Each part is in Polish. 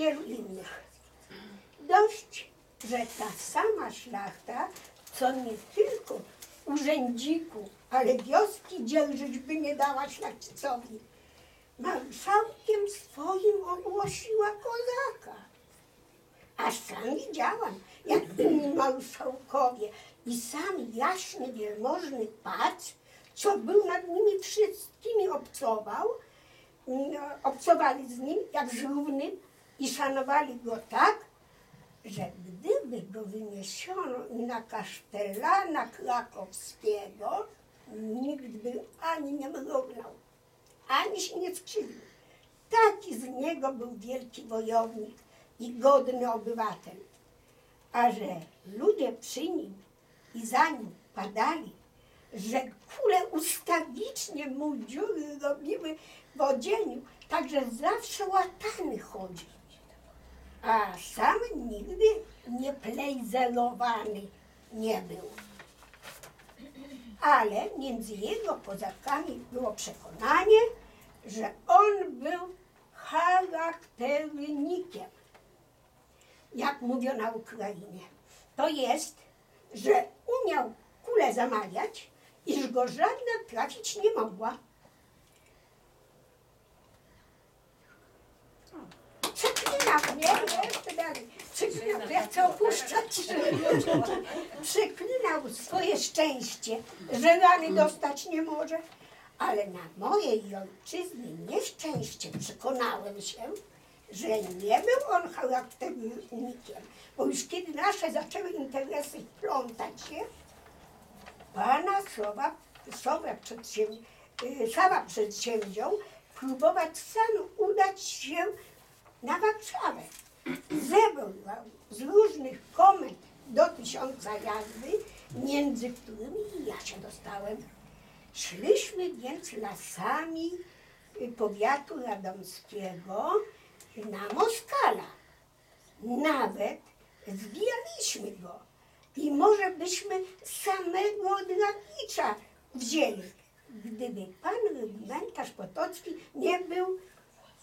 wielu innych. Dość, że ta sama szlachta, co nie tylko urzędziku, ale wioski dzierżyć by nie dała szlachcicowi, marszałkiem swoim ogłosiła kozaka. A sam widziałam, jak inni marszałkowie i sam jaśny, wielmożny pac, co był nad nimi wszystkimi obcował, obcowali z nim jak z równym i szanowali go tak, że gdyby go wyniesiono na kasztelana krakowskiego, nikt by ani nie mrugnął, ani się nie skrzywił. Taki z niego był wielki wojownik i godny obywatel. A że ludzie przy nim i za nim padali, że kule ustawicznie mu dziury robiły w odzieniu, także zawsze łatany chodzi. A sam nigdy nie plejzelowany nie był. Ale między jego kozakami było przekonanie, że on był charakternikiem, jak mówią na Ukrainie. To jest, że umiał kulę zamawiać, iż go żadna trafić nie mogła. Przeklinam, nie? Dalej. Przeklinam, ja chcę opuszczać. Przeklinał swoje szczęście, że rany dostać nie może. Ale na mojej ojczyzny nieszczęście przekonałem się, że nie był on charakternikiem, bo już kiedy nasze zaczęły interesy plątać się, pana Sowa, Sowa, przedsięw, y, Sawa przedsięwziął próbować sam udać się na Warszawę. Zebrał z różnych komend do tysiąca jazdy, między którymi ja się dostałem. Szliśmy więc lasami powiatu radomskiego na Moskala. Nawet zwijaliśmy go i może byśmy samego Dragicza wzięli, gdyby pan regimentarz Potocki nie był,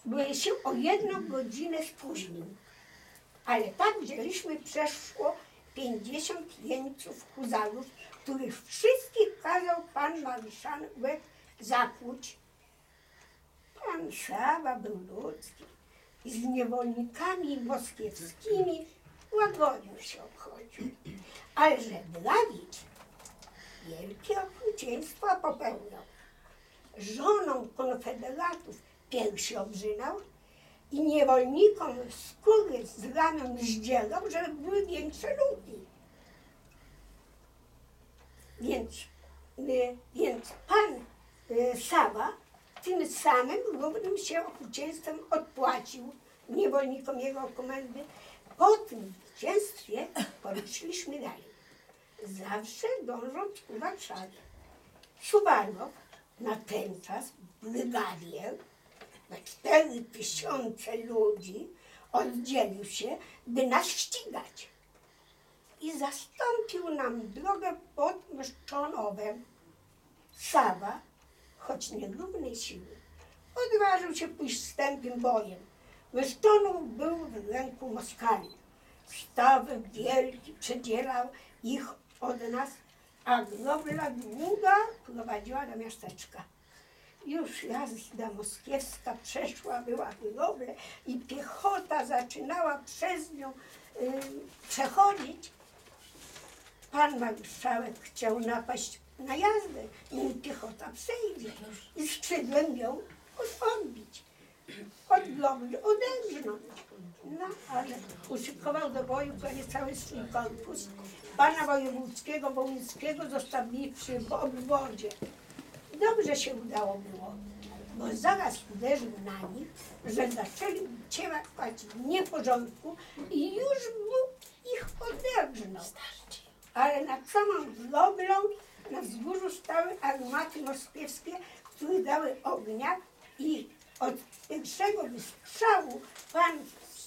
by się o jedną godzinę spóźnił. Ale tak wzięliśmy przeszło 50 jeńców huzarów, których wszystkich kazał pan marszałek zakłuć. Pan Sawa był ludzki i z niewolnikami moskiewskimi łagodnie się obchodził. Ale że Drawicz wielkie okrucieństwa popełniał. Żoną konfederatów piersi obrzynał i niewolnikom skóry z ramion zdzierał, żeby były większe luki. Więc, y, więc pan y, Sawa tym samym równym się okrucieństwem odpłacił niewolnikom jego komendy. Po tym zwycięstwie poruszyliśmy dalej. Zawsze dążąc ku Warszawie. Suwalow na ten czas brygadier na cztery tysiące ludzi oddzielił się, by nas ścigać. I zastąpił nam drogę pod Myszczonowem. Sawa, choć nierównej siły, odważył się pójść wstępnym bojem. Myszczonów był w ręku Moskali. Stawy wielki przedzielał ich od nas, a grobla długa prowadziła do miasteczka. Już jazda moskiewska przeszła, była groble i piechota zaczynała przez nią y, przechodzić. Pan marszałek chciał napaść na jazdę, nim piechota przejdzie i skrzydłem ją od- odbić. Od grobli oderżnąć. No, ale uszykował do boju prawie cały swój korpus. Pana wojewódzkiego, wołyńskiego zostawiwszy w obwodzie. Dobrze się udało było, bo zaraz uderzył na nich, że zaczęli uciekać w nieporządku i już mógł ich oderżnął. Ale nad samą wroblą na wzgórzu stały armaty moskiewskie, które dały ognia i od pierwszego wystrzału pan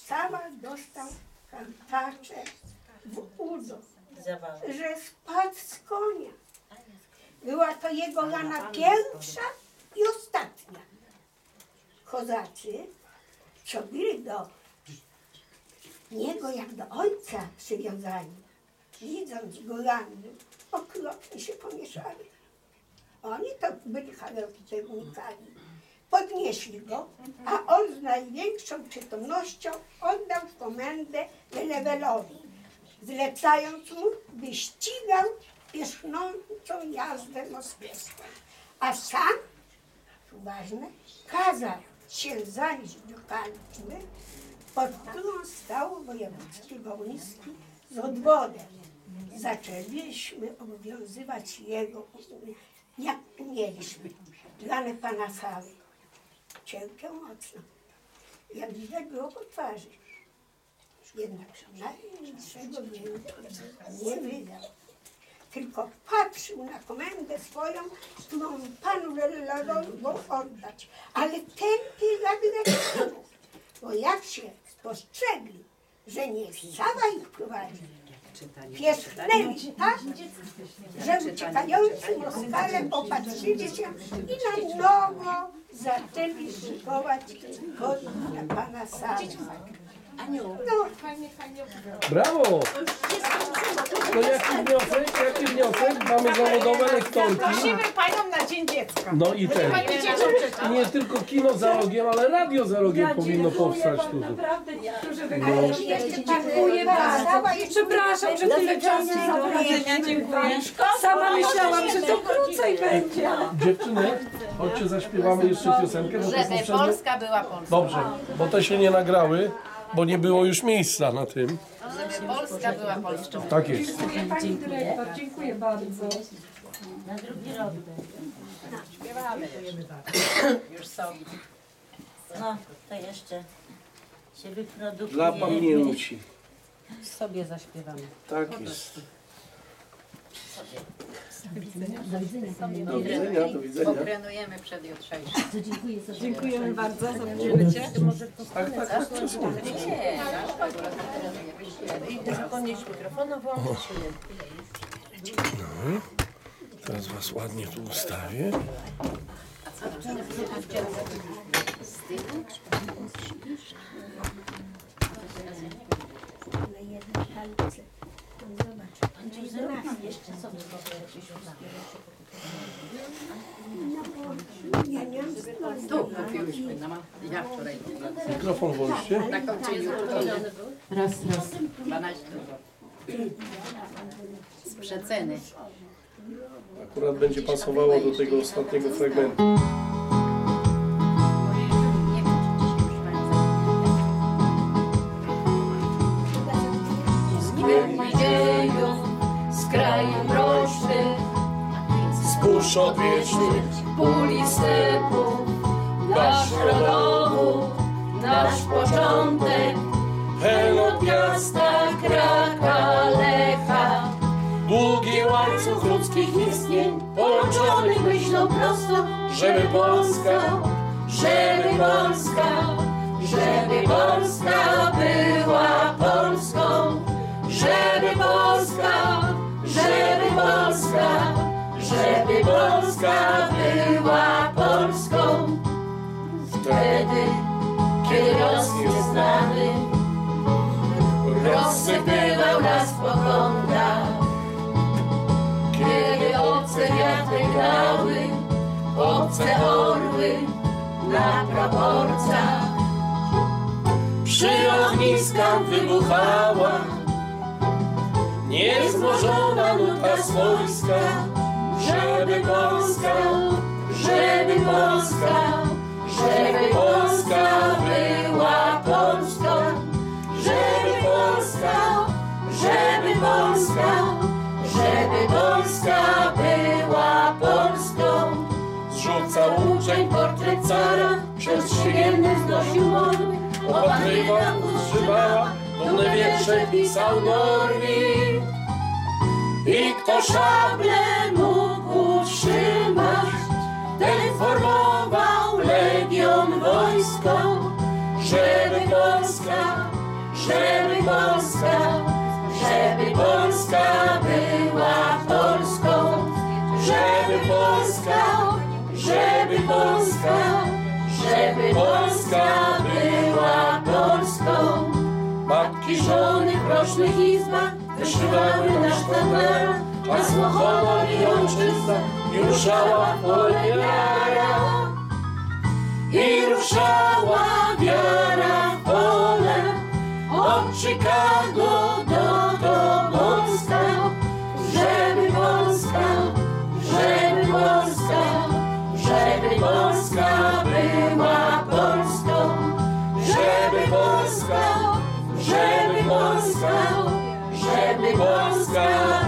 sama dostał kantacze w udo, że spadł z konia. Była to jego rana pierwsza i ostatnia. Kozacy, co byli do niego jak do ojca przywiązali. Widząc go rannym, okropnie się pomieszali. Oni to byli charaktery unikali. Podnieśli go, a on z największą przytomnością oddał komendę Lewelowi, zlecając mu, by ścigał pierzchnącą jazdę moskiewską. A sam, tu ważne, kazał się zanieść do karczmy, pod którą stał wojewódzki Wołyński z odwodem. Zaczęliśmy obowiązywać jego jak umieliśmy. Dane pana Sały. Cierpiał mocno. Jak widać było po twarzy. Jednak najmniejszego nie wydał. Tylko patrzył na komendę swoją, którą panu Lelowi oddać. Ale tępie jak bo jak się spostrzegli, że nie Sawa ich prowadzi, pierzchnęli tak, że uciekający Moskalem popatrzyli się i na nowo zaczęli szykować godnie na pana Sawa. No, Brawo! To jaki wniosek? Mamy zawodowe lektorki. Prosimy panią na Dzień Dziecka. No i ten. Pani dzieciom czyta. I nie tylko kino za rogiem, ale radio za rogiem powinno powstać tu. Naprawdę jeszcze pan Dziękuję bardzo. Przepraszam, że tyle czasu zabrałem. Dziękuję. Sama myślałam, że to krócej będzie. Dziewczyny, chodźcie zaśpiewamy jeszcze piosenkę. Bo to Żeby. Polska była Polską. Dobrze, bo te się nie nagrały, bo nie było już miejsca na tym. Żeby Polska była Polską. Tak jest. Pani dyrektor, dziękuję bardzo. Śpiewamy już sobie. No, to jeszcze się wyprodukuje. Dla pamięci. Sobie zaśpiewamy. Tak jest. Do widzenia, do widzenia. Poprenujemy przed jutrzejszym. Dziękujemy bardzo za Tak, tak, tak. Nie, nasz akurat trenujemy. Podnieść mikrofon, włączyć się. Teraz was ładnie tu ustawię. na jednej palce. No Zobacz. Jeszcze sobie jakieś Ja nie mam sprawy. Tu kupiłyśmy, no, ja wczoraj kupiłam. Mikrofon włączcie. Na końcu jest Raz, raz. 12 zł. Z przeceny. Akurat będzie pasowało do tego ostatniego fragmentu. Zbóż odwieczny, puli stepu, nasz rodowu, nasz początek, od miasta Kraka Lecha. długi łańcuch Ludzkich istnień, połączonych myślą prosto, żeby Polska, żeby Polska, żeby Polska była Polską, żeby Polska, żeby Polska, Polska była Polską. Wtedy, kiedy los nieznany rozsypywał nas po kątach, kiedy obce wiatry grały, obce orły na proporcach. Przy ogniskach wybuchała niezmożona nuta swojska, żeby Polska, żeby Polska, żeby Polska była Polską, żeby Polska, żeby Polska, żeby Polska była Polską. zrzucał Uczeń portret cara, ksiądz przyjemny znosił modły, opatrywał, używała, dumne wiersze pisał Norwid. I kto szable żeby Polska, żeby Polska, żeby Polska była Polską, żeby Polska, żeby Polska, żeby Polska była Polską. Matka kiszony w prosznych izbach, wyszywały na sztandarach, hasło honor i ojczyzna, i ruszała pole wiara. I ruszała wiara w pole, od Chicago do Tobolska, żeby Polska, żeby Polska, żeby Polska była Polską, żeby Polska, żeby Polska, żeby Polska